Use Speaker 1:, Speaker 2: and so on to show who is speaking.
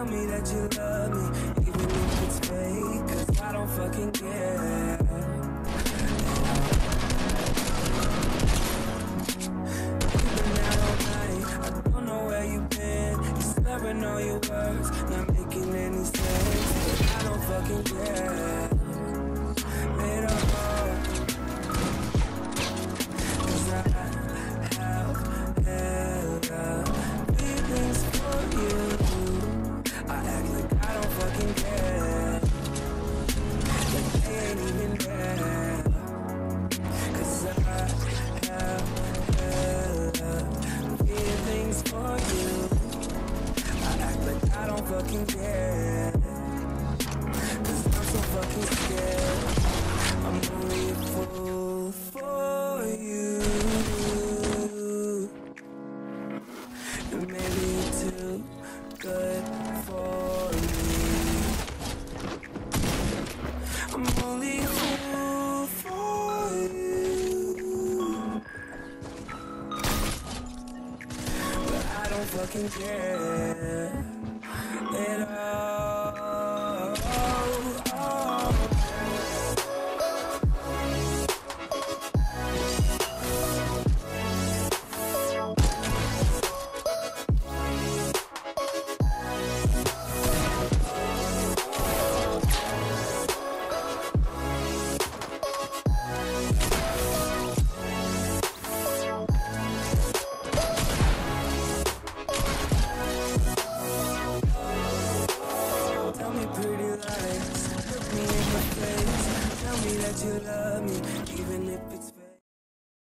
Speaker 1: Tell me that you love me, even if it's fake, cause I don't fucking care. Even out all night, I don't know where you've been. You slurring all your words, not making any sense, I don't fucking care. Fucking care. Cause I'm so fucking scared. I'm only a fool for you. And maybe you're too good for me. Fucking care at all. That you love me, even if it's